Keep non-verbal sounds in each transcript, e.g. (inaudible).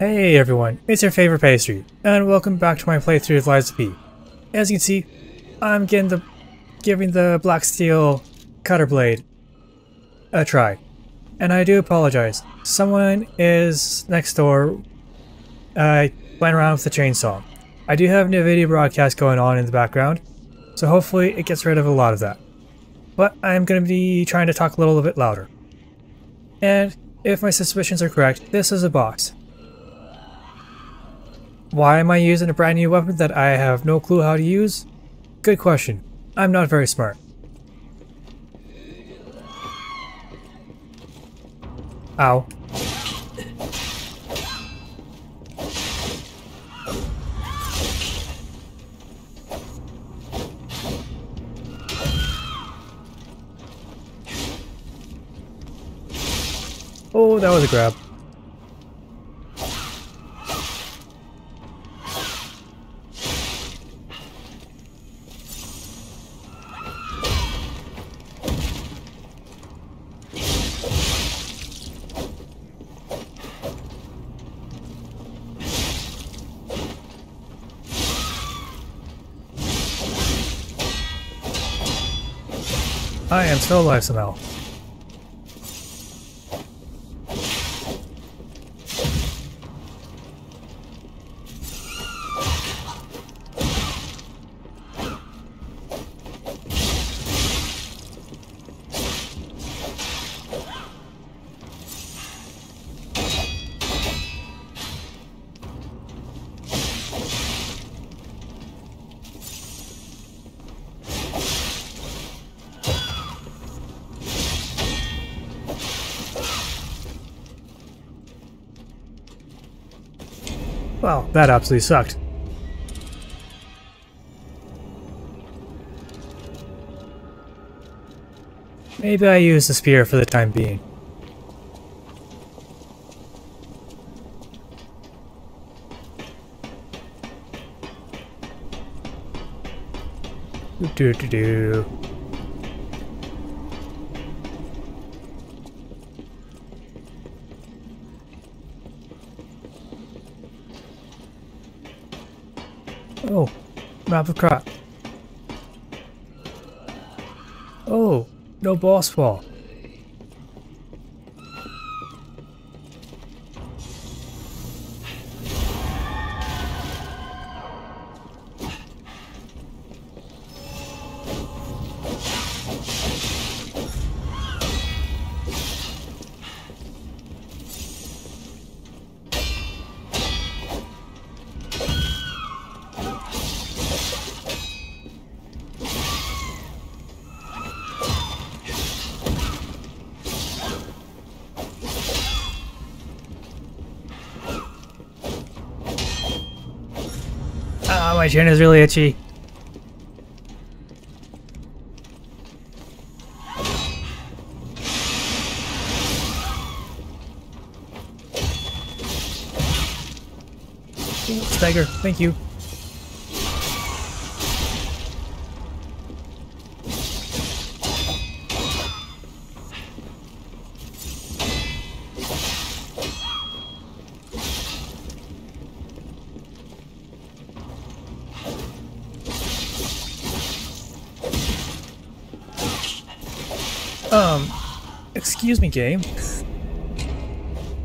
Hey everyone, it's your favorite pastry, and welcome back to my playthrough of Lies of P. As you can see, I'm getting the giving the black steel cutter blade a try. And I do apologize. Someone is next door uh, playing around with the chainsaw. I do have NVIDIA broadcast going on in the background, so hopefully it gets rid of a lot of that. But I'm going to be trying to talk a little bit louder. And if my suspicions are correct, this is a boss. Why am I using a brand new weapon that I have no clue how to use? Good question. I'm not very smart. Ow. Oh, that was a grab. I am Well, that absolutely sucked. Maybe I use the spear for the time being. Do do do. Oh, map of crap. Oh, no boss wall. My chin is really itchy. Stagger, thank you. Excuse me, game.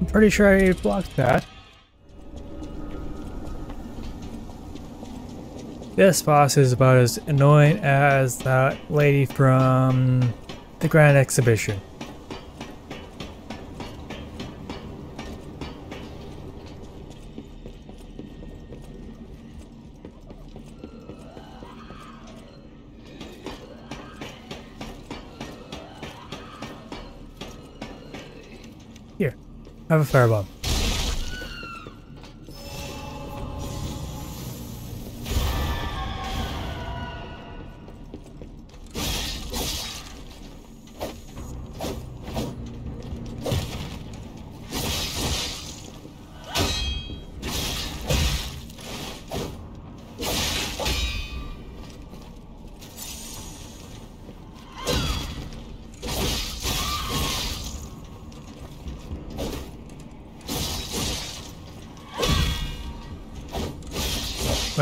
I'm pretty sure I blocked that. This boss is about as annoying as that lady from the Grand Exhibition. Here, have a firebomb.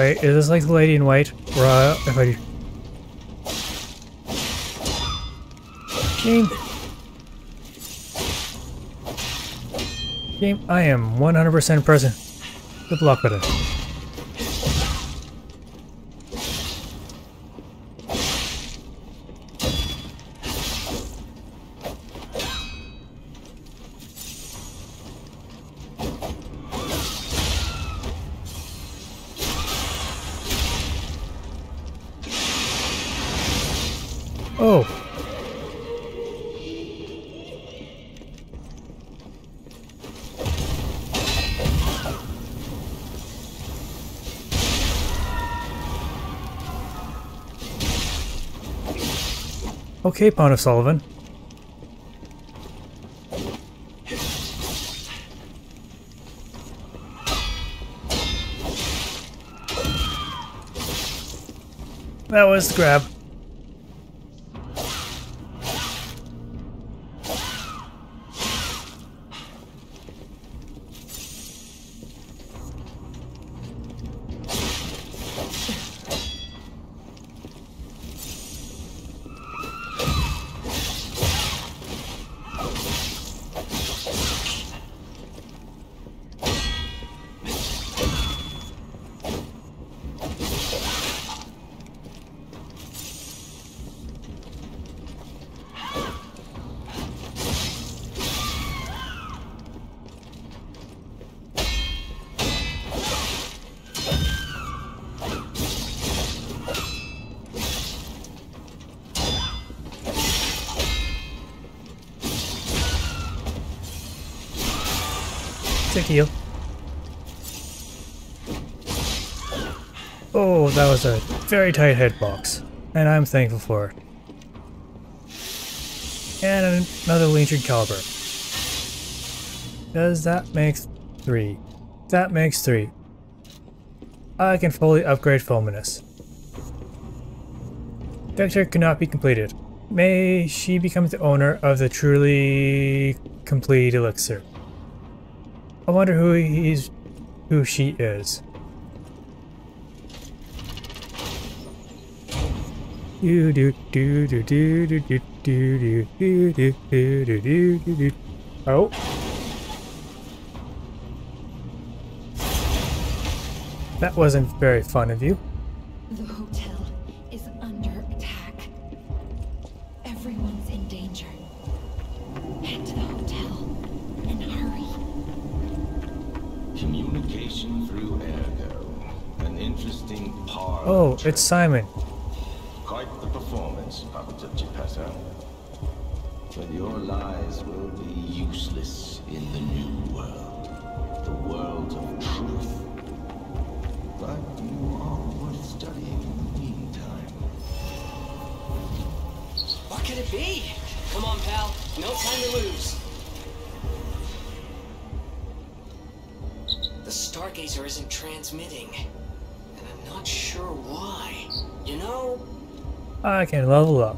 Wait, is this like the lady in white? Or, uh, if I do... Game. Game, I am 100% present. Good luck with it. Okay, Pond of Sullivan. That was the grab. Was a very tight hitbox, and I'm thankful for it. And another Legion Caliber. Does that make three? That makes three. I can fully upgrade Fulminis. Vector cannot be completed. May she become the owner of the truly complete elixir. I wonder who he's who she is. Do do do do do do do do do do do do do do do do Oh. That wasn't very fun of you. The hotel is under attack. Everyone's in danger. Head to the hotel and hurry. Communication through ergo. An interesting part. Oh, it's Simon. Quite the performance, Papa Geppetto. But your lies will be useless in the new world. The world of truth. But you are worth studying in the meantime. What could it be? Come on, pal. No time to lose. The Stargazer isn't transmitting. And I'm not sure why. You know, I can level up.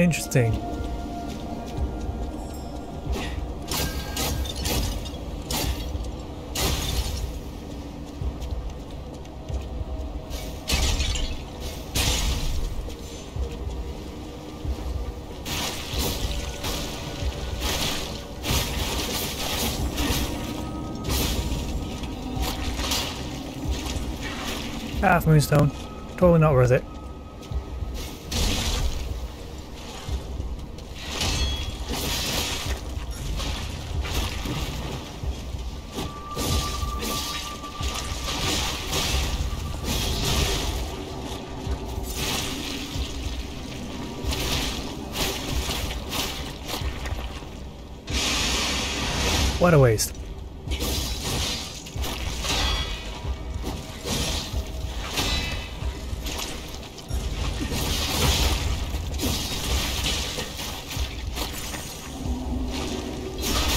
Interesting. Half moonstone. Totally not worth it.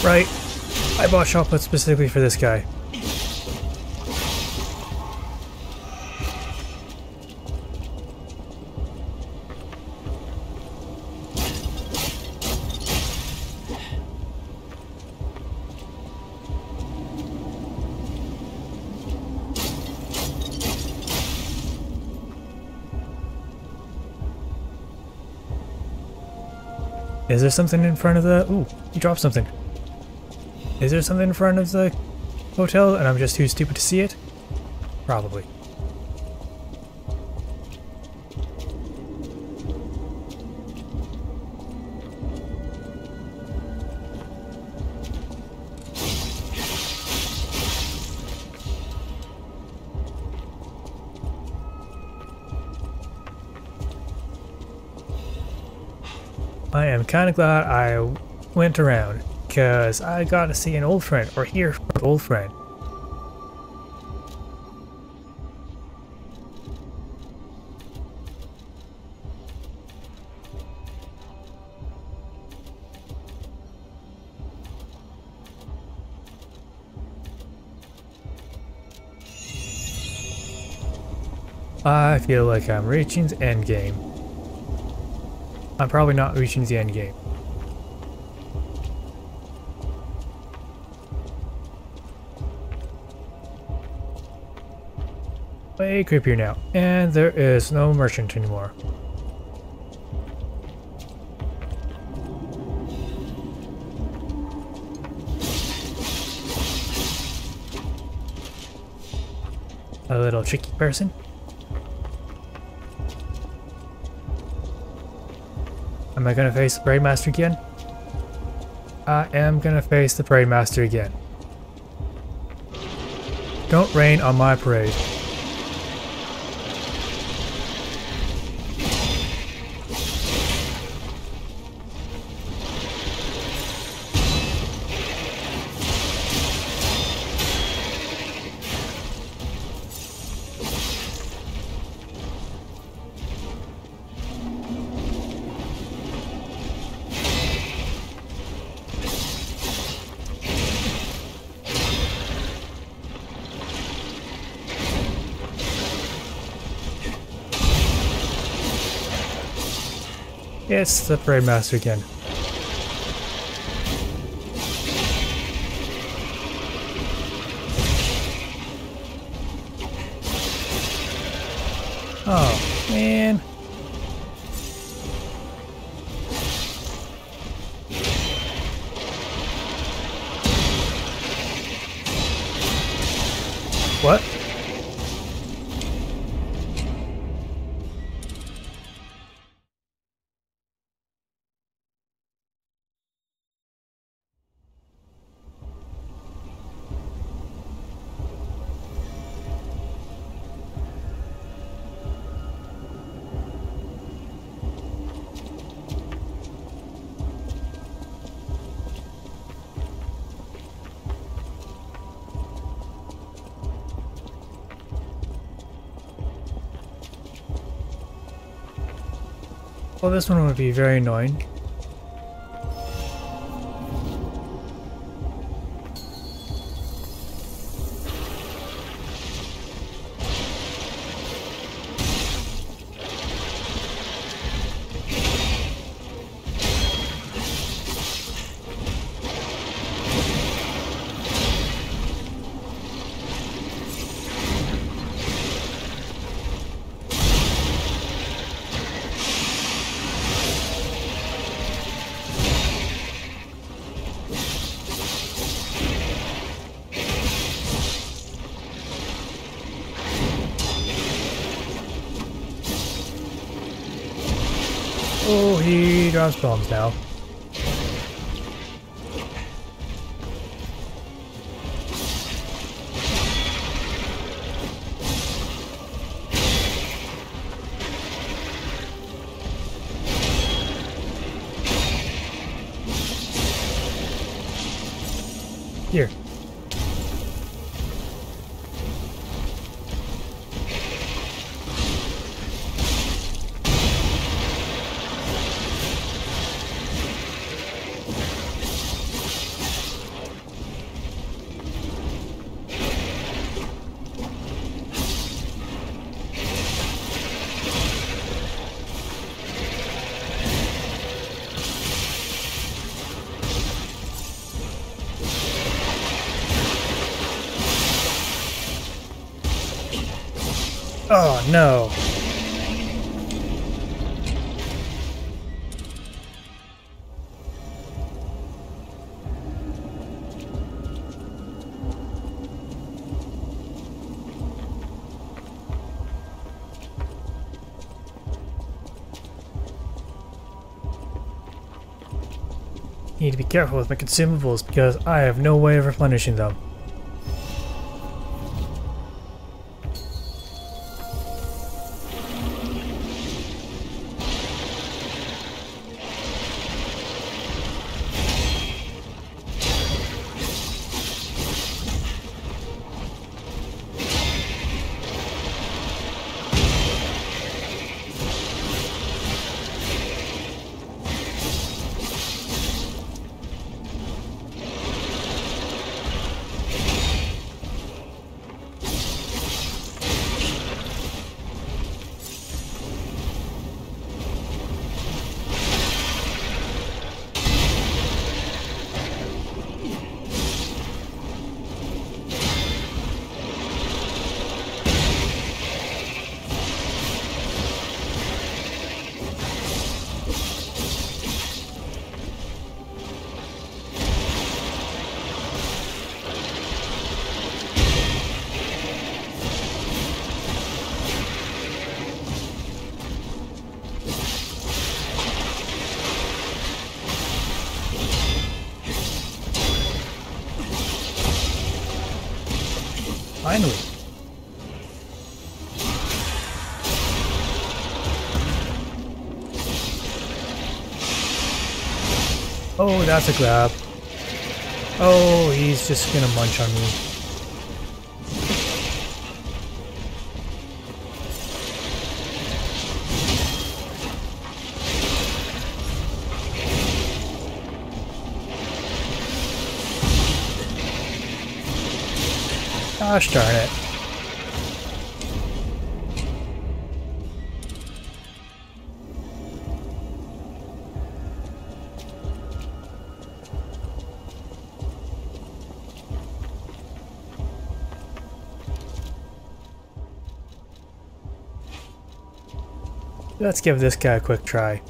Right. I bought chocolate specifically for this guy. Is there something in front of the... Ooh, you dropped something. Is there something in front of the hotel and I'm just too stupid to see it? Probably. I am kind of glad I went around because I got to see an old friend or hear from an old friend. I feel like I'm reaching the end game. I'm probably not reaching the end game. Way creepier now. And there is no merchant anymore. A little tricky person. Am I gonna face the Parade Master again? I am gonna face the Parade Master again. Don't rain on my parade. It's the brain Master again. Oh, man. What? Well, this one would be very annoying. Bombs now. No. Need to be careful with my consumables because I have no way of replenishing them. Finally. Oh, that's a grab. Oh, he's just gonna munch on me. Gosh darn it. Let's give this guy a quick try.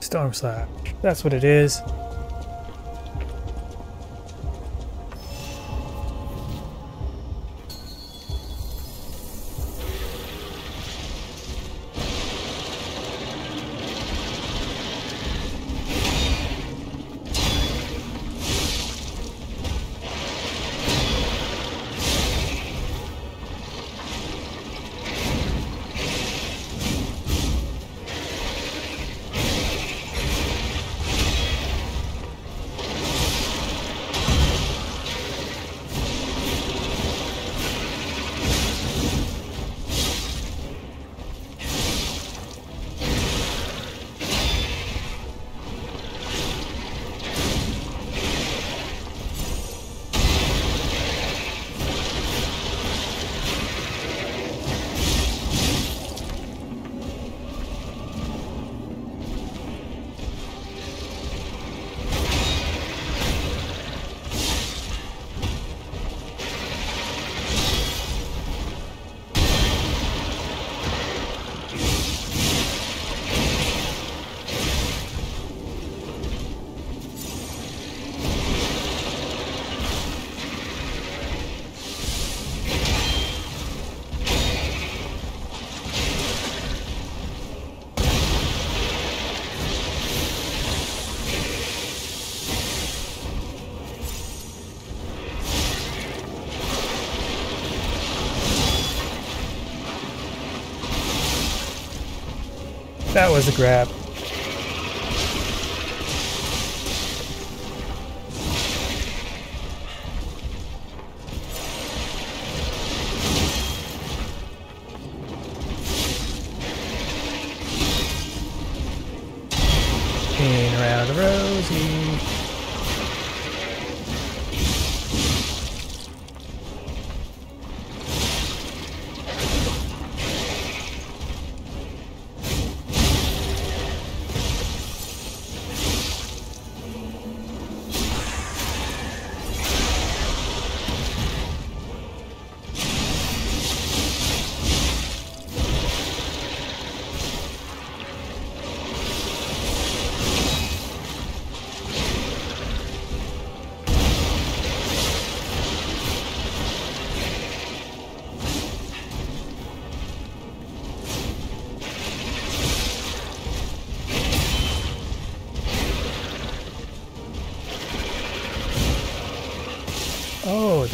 Storm Slash. That's what it is. That was a grab.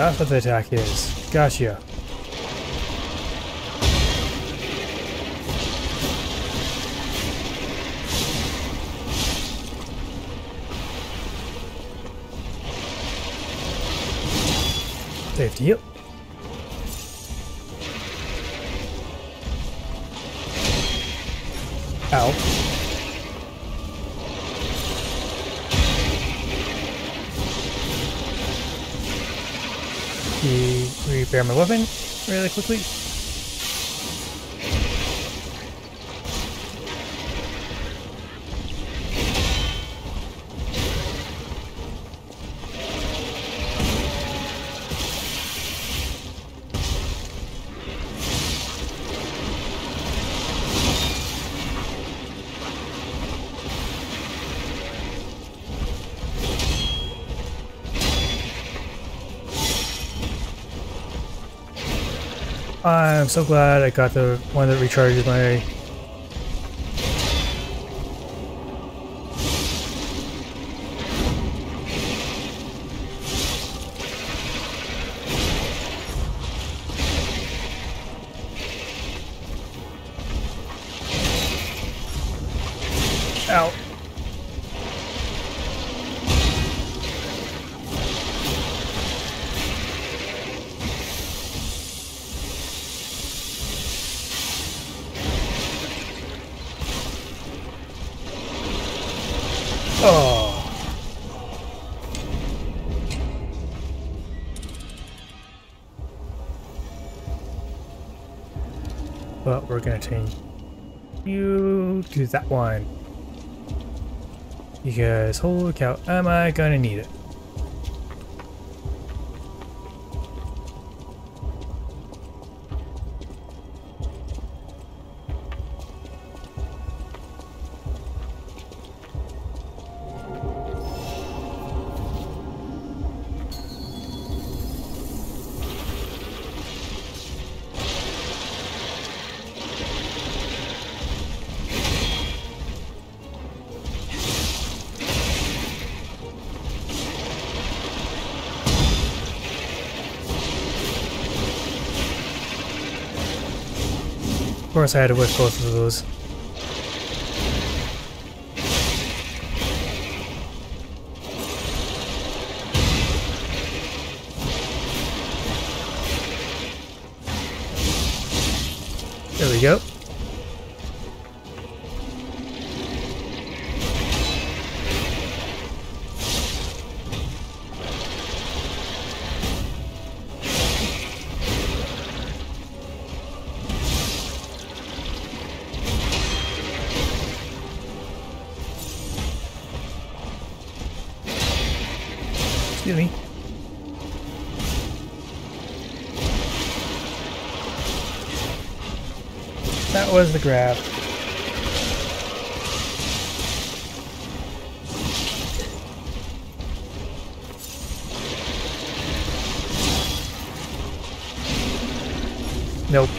That's what the attack is. Gotcha. Safety, yep. Ow. Repair my weapon really quickly. So glad I got the one that recharges my We're gonna change you to that one. Because holy cow, am I gonna need it? Course I had to whip both of those. There we go. Was the grab. Nope.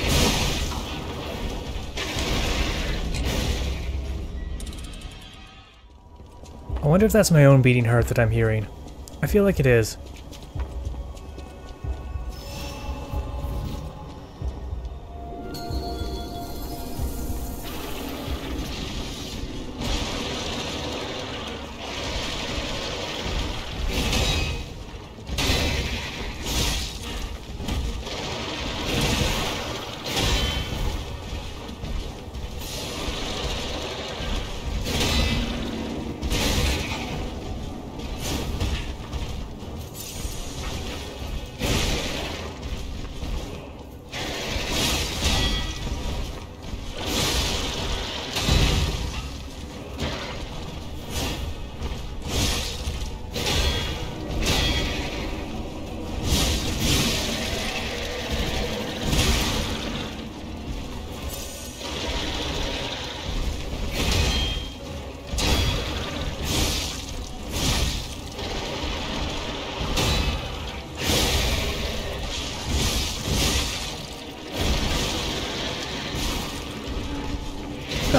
I wonder if that's my own beating heart that I'm hearing. I feel like it is.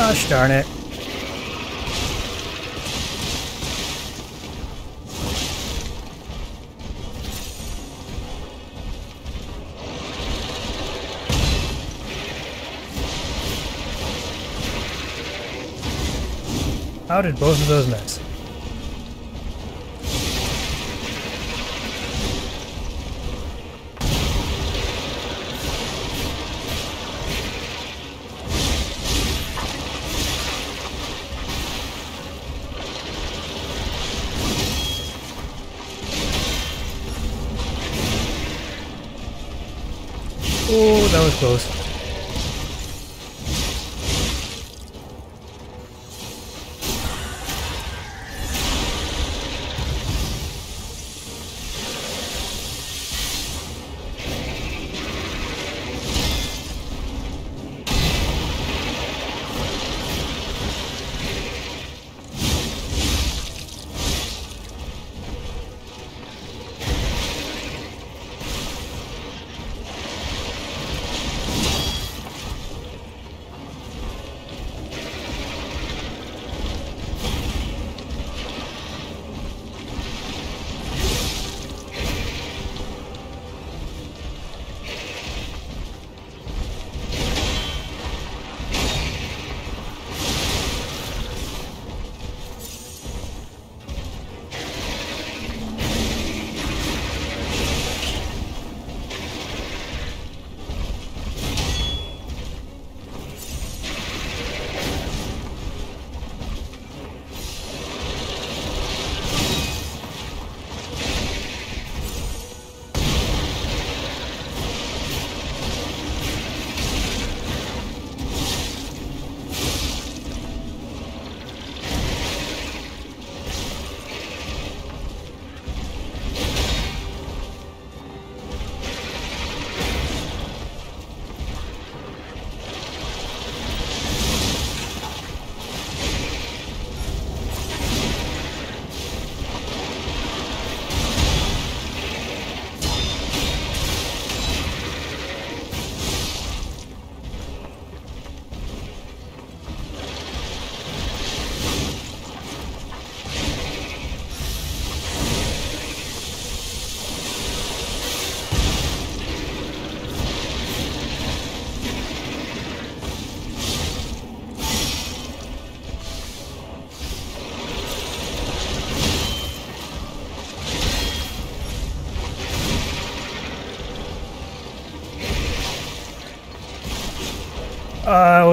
Gosh darn it. How did both of those miss?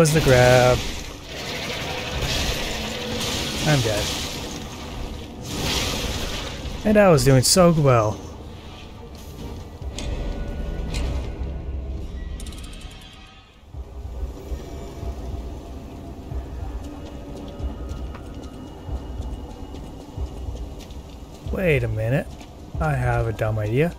Was the grab. I'm dead. And I was doing so well. Wait a minute. I have a dumb idea.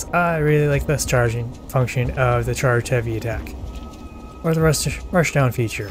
Because I really like this charging function of the charge heavy attack, or the rush, down feature.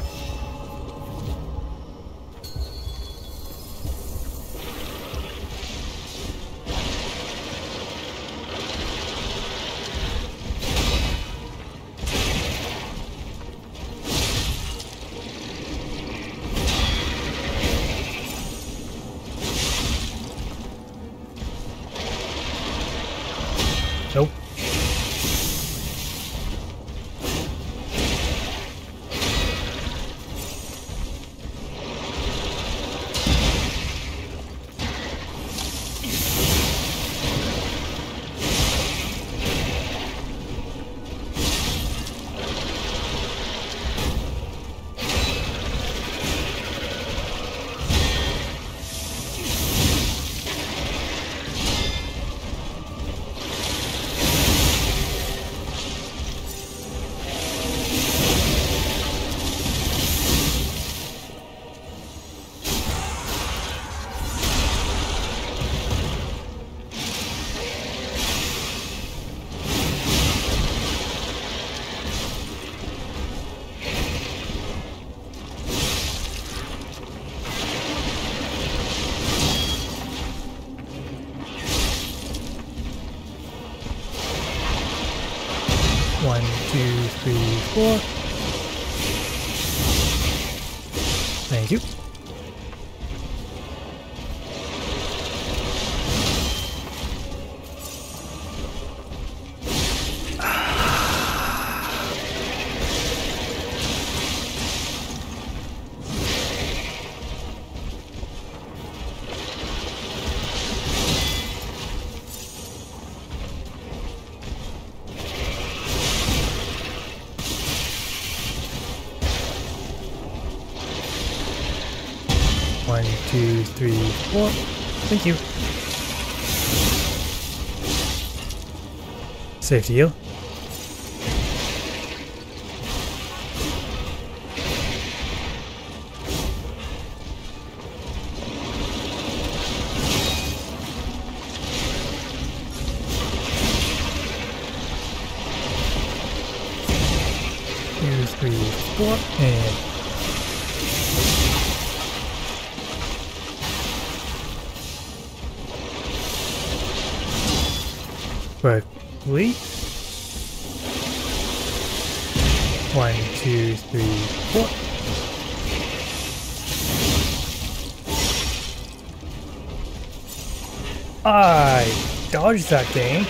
Thank you. Thank you. Safety heal. Dodged that thing.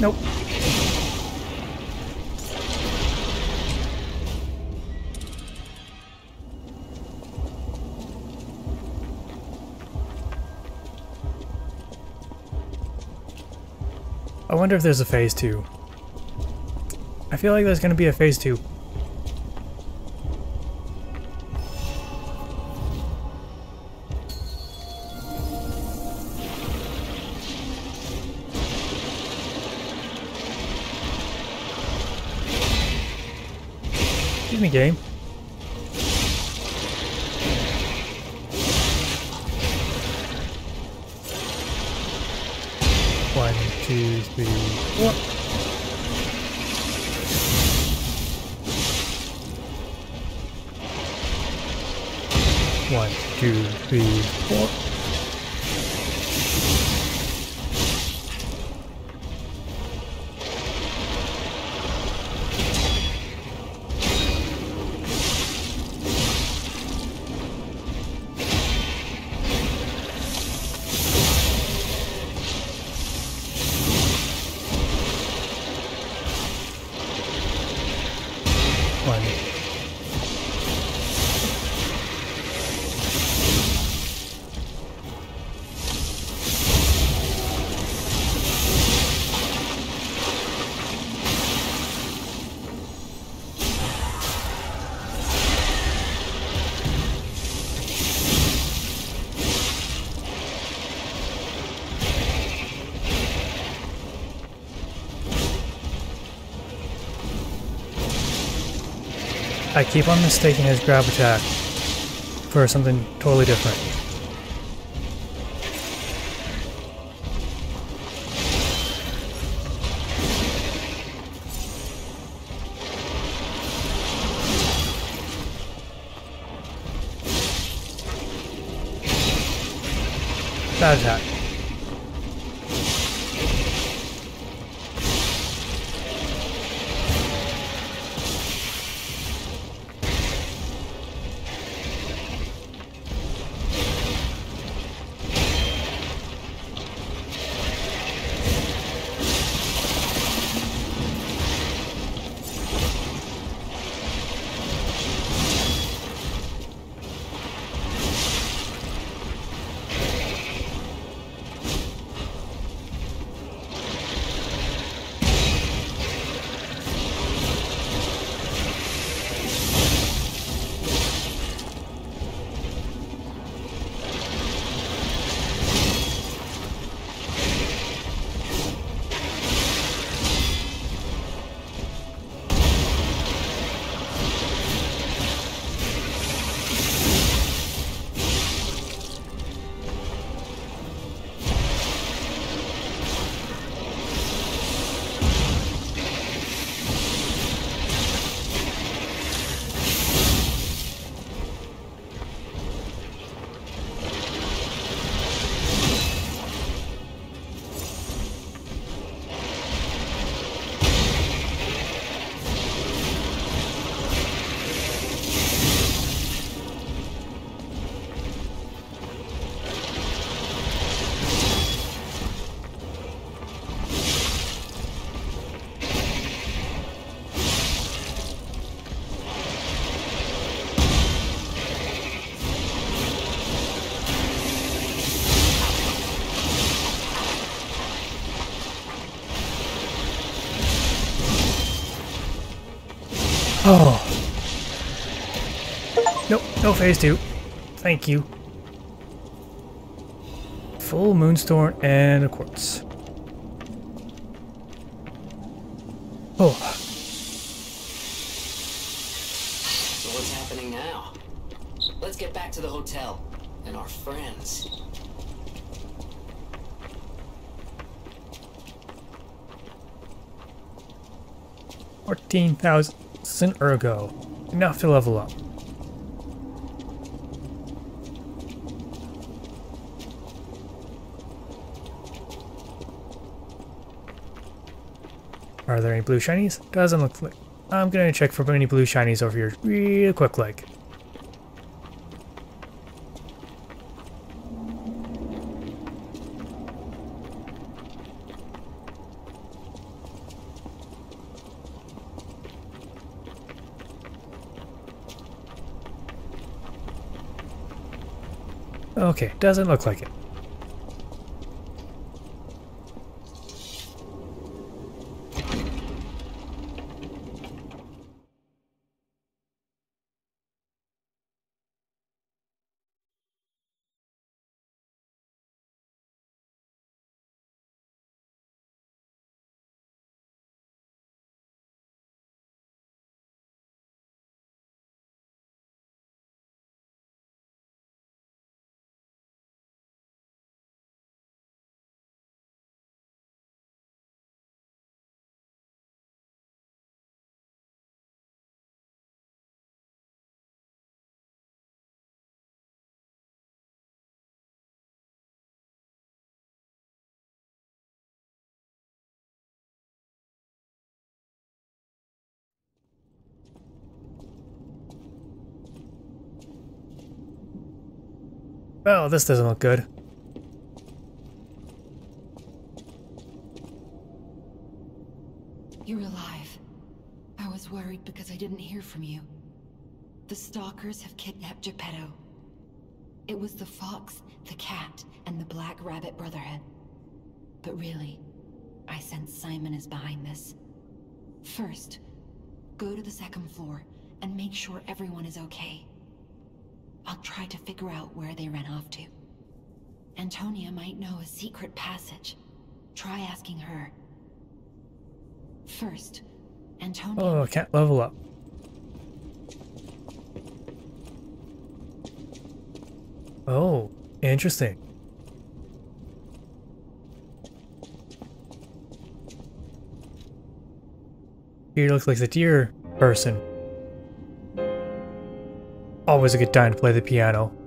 Nope. I wonder if there's a phase two. I feel like there's gonna be a phase two. Keep on mistaking his grab attack for something totally different. Bad attack. No phase two. Thank you. Full moonstone and a quartz. Oh, So what's happening now? Let's get back to the hotel and our friends. fourteen thousand ergo. Enough to level up. Are there any blue shinies? Doesn't look like. I'm gonna check for any blue shinies over here real quick like. Okay, doesn't look like it. Well, this doesn't look good. You're alive. I was worried because I didn't hear from you. The stalkers have kidnapped Geppetto. It was the fox, the cat, and the Black Rabbit Brotherhood. But really, I sense Simon is behind this. First, go to the second floor and make sure everyone is okay. I'll try to figure out where they ran off to. Antonia might know a secret passage. Try asking her. First, Antonia... Oh, I can't level up. Oh, interesting. He looks like the deer person. Always a good time to play the piano.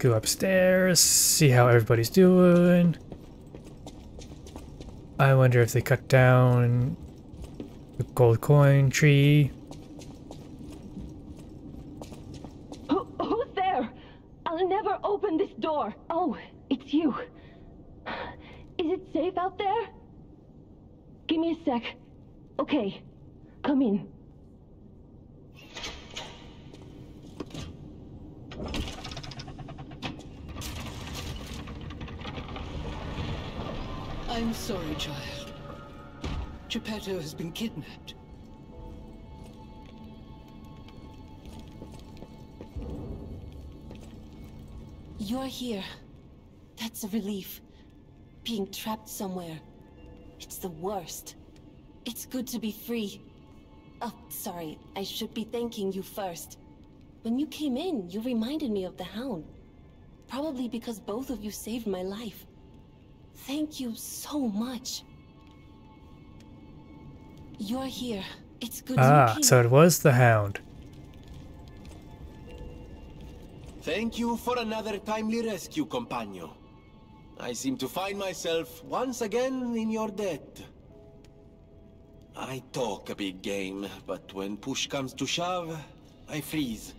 Go upstairs, see how everybody's doing. I wonder if they cut down the gold coin tree. Trapped somewhere. It's the worst. It's good to be free. Oh, sorry. I should be thanking you first. When you came in, you reminded me of the Hound. Probably because both of you saved my life. Thank you so much. You're here. It's good Ah, you came. so it was the hound. Thank you for another timely rescue, companion. I seem to find myself once again in your debt. I talk a big game, but when push comes to shove, I freeze.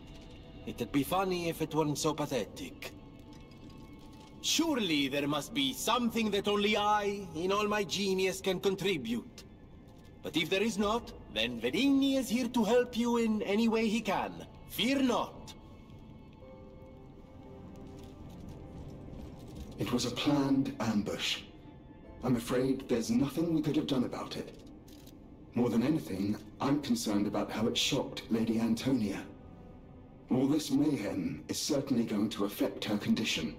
It'd be funny if it weren't so pathetic. Surely there must be something that only I, in all my genius, can contribute. But if there is not, then Venigni is here to help you in any way he can. Fear not. It was a planned ambush. I'm afraid there's nothing we could have done about it. More than anything, I'm concerned about how it shocked Lady Antonia. All this mayhem is certainly going to affect her condition.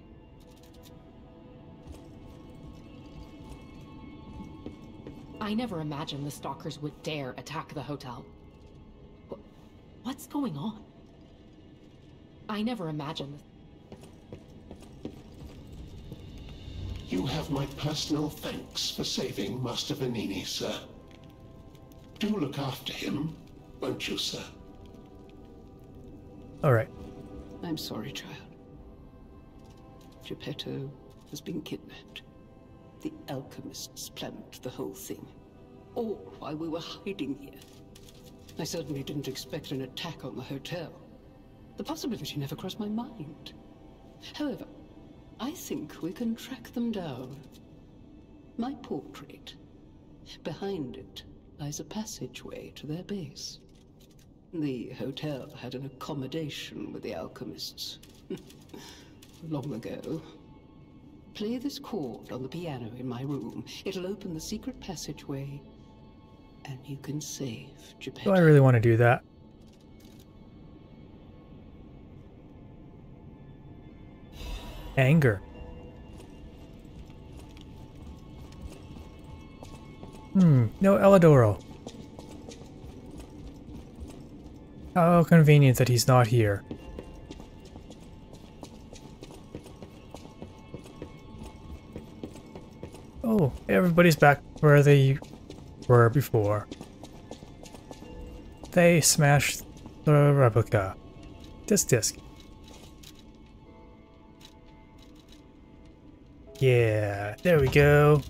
I never imagined the stalkers would dare attack the hotel. What's going on? I never imagined. You have my personal thanks for saving Master Venigni, sir. Do look after him, won't you, sir? Alright. I'm sorry, child. Geppetto has been kidnapped. The alchemists planned the whole thing. All while we were hiding here. I certainly didn't expect an attack on the hotel. The possibility never crossed my mind. However, I think we can track them down. My portrait. Behind it lies a passageway to their base. The hotel had an accommodation with the alchemists. (laughs) Long ago. Play this chord on the piano in my room. It'll open the secret passageway, and you can save Geppetto. Do I really want to do that? Anger. Hmm, no Alidoro. How convenient that he's not here. Oh, everybody's back where they were before. They smashed the replica. Disc disc. Yeah, there we go.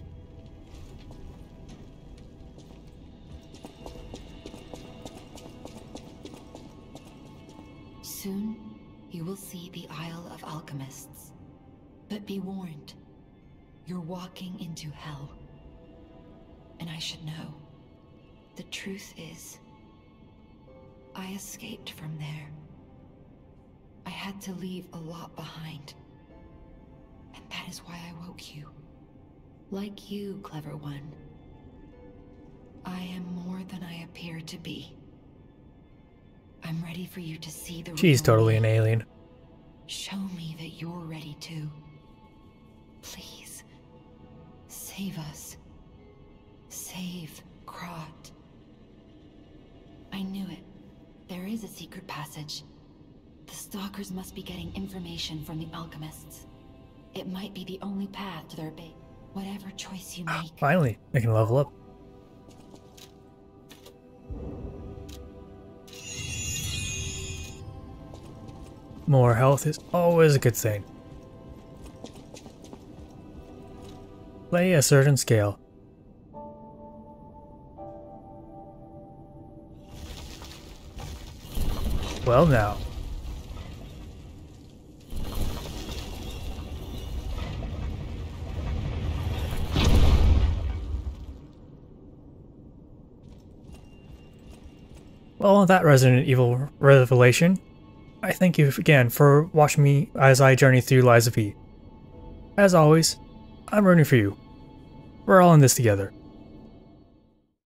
Soon, you will see the Isle of Alchemists. But be warned, you're walking into hell. And I should know. The truth is, I escaped from there. I had to leave a lot behind. That is why I woke you. Like you, clever one. I am more than I appear to be. I'm ready for you to see the She's totally an alien. Show me that you're ready too. Please. Save us. Save Krat. I knew it. There is a secret passage. The Stalkers must be getting information from the Alchemists. It might be the only path to their base. Whatever choice you make. (gasps) Finally, I can level up. More health is always a good thing. Play a certain scale. Well now. Well, that Resident Evil revelation, I thank you again for watching me as I journey through Lies of P. As always, I'm rooting for you. We're all in this together.